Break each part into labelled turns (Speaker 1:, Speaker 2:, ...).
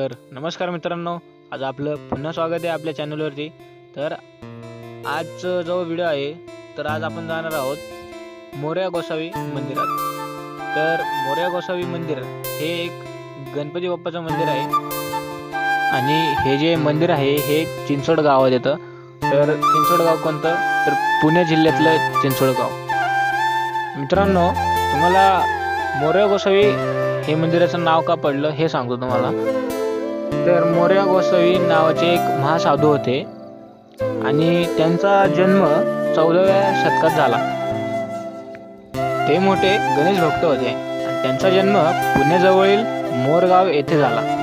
Speaker 1: तर नमस्कार मित्रांनो आज आपलं पुन्हा स्वागत आहे आपल्या चॅनलवरती. तर आजचा जो व्हिडिओ आहे तर आज आपण जाणार आहोत मोऱ्या गोसावी मंदिरात. तर मोऱ्या गोसावी मंदिर हे एक गणपती बाप्पाचं मंदिर आहे. आणि हे जे मंदिर आहे हे चिंचवड गावात येतं. तर चिंचवड गाव कोणतं? तर पुणे जिल्ह्यातलं चिंचवड गाव. मित्रांनो तुम्हाला मोऱ्या गोसावी हे मंदिराचं नाव का पडलं हे सांगतो तुम्हाला. तर मोर्या गोसावी नावाचे एक महासाधू होते. आणि त्यांचा जन्म चौदाव्या शतकात झाला. ते मोठे गणेश भक्त होते. आणि त्यांचा जन्म पुण्याजवळील मोरगाव येथे झाला.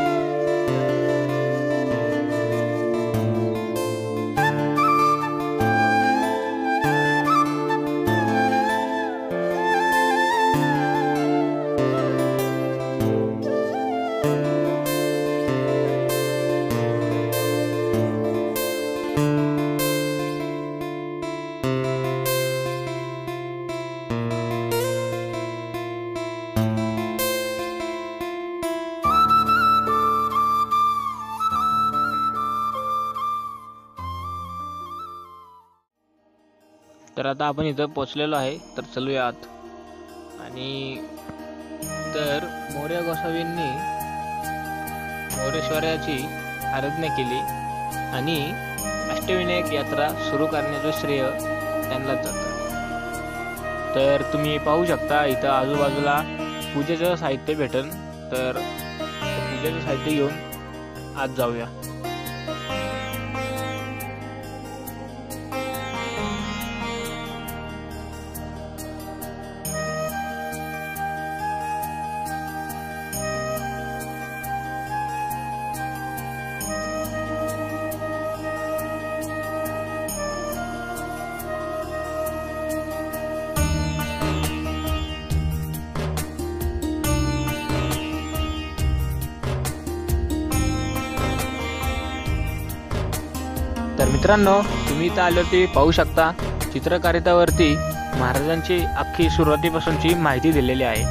Speaker 1: तर आता आपण इथं पोचलेलो आहे तर चलूया आत आणि तर मोर्या गोसावींनी मोरेश्वराची आराधना केली आणि अष्टविनायक यात्रा सुरू करण्याचं श्रेय त्यांनाच जातं. तर तुम्ही पाहू शकता इथं आजूबाजूला पूजेचं साहित्य भेटल तर पूजेचं साहित्य घेऊन आज जाऊया. तर मित्रांनो तुम्ही इथं आल्यावरती पाहू शकता चित्रकारितावरती महाराजांची अख्खी सुरुवातीपासूनची माहिती दिलेली आहे.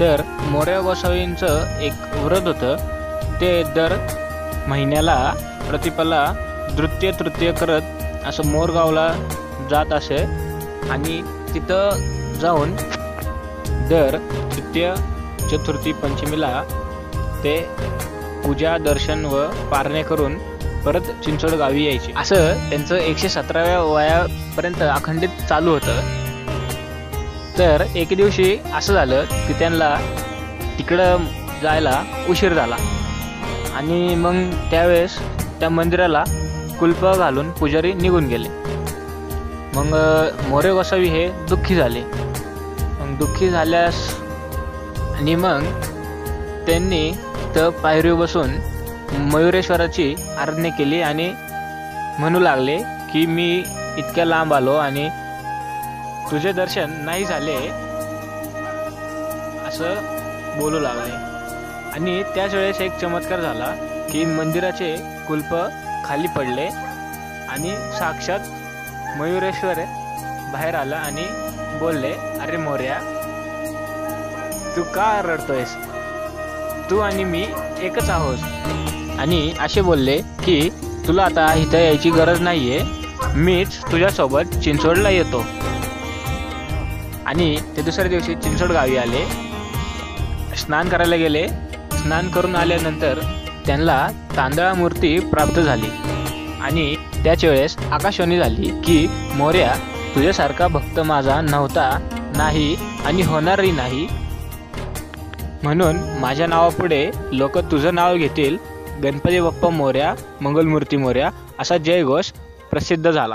Speaker 1: तर मोर्या गोसावींचं एक व्रत होतं. ते दर महिन्याला प्रतिपला नृत्य तृतीय करत असं मोरगावला जात असे आणि तिथं जाऊन दर तृतीय चतुर्थी पंचमीला ते पूजा दर्शन व पारणे करून परत चिंचवड गावी यायचे. असं त्यांचं एकशे सतराव्या वयापर्यंत अखंडित चालू होतं. तर एके दिवशी असं झालं की त्यांना तिकडं जायला उशीर झाला. आणि मग त्यावेळेस त्या मंदिराला कुलप घालून पुजारी निघून गेले. मग मोरे गोसावी हे दुःखी झाले. मग दुःखी झाल्यास आणि मग त्यांनी तर पायरी बसून मयुरेश्वराची आराधना केली आणि म्हणू लागले की मी इतक्या लांब आलो आणि तुझे दर्शन नाही झाले असं बोलू लागले. आणि त्याच वेळेस एक चमत्कार झाला की मंदिराचे कुलप खाली पडले आणि साक्षात मयुरेश्वर बाहेर आला आणि बोलले अरे मोर्या तू का रडतोयस? तू आणि मी एकच आहोत. आणि असे बोलले की तुला आता इथं यायची गरज नाहीये. मीच तुझ्यासोबत चिंचवडला येतो. आणि ते दुसऱ्या दिवशी चिंचवड गावी आले. स्नान करायला गेले. स्नान करून आल्यानंतर त्यांना तांदळा मूर्ती प्राप्त झाली. आणि त्याच वेळेस आकाशवाणी झाली की मोर्या तुझ्यासारखा भक्त माझा नव्हता नाही आणि होणारही नाही. म्हणून माझ्या नावापुढे लोक तुझं नाव घेतील. गणपती बाप्पा मोर्या मंगलमूर्ती मोर्या असा जयघोष प्रसिद्ध झाला.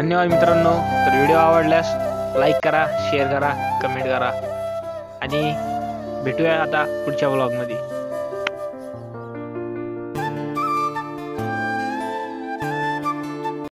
Speaker 1: धन्यवाद मित्रांनो. तर व्हिडिओ आवडल्यास लाईक करा शेअर करा कमेंट करा. आणि भेटूया आता पुढच्या ब्लॉगमध्ये